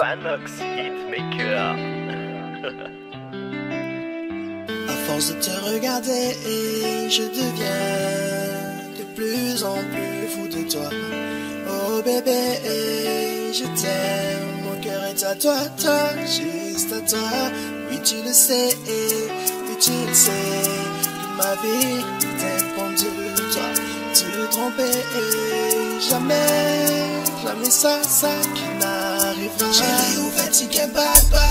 Manox Hitmaker. À force de te regarder, je deviens de plus en plus fou de toi. Oh bébé, je t'aime, mon cœur est à toi, toi, juste à toi. Oui, tu le sais, oui, tu le sais, ma vie dépend de toi. Tu trompais, jamais, jamais ça, ça qui n'arrivera. Chérie, où vas-tu, bad bad?